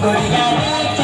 Korea.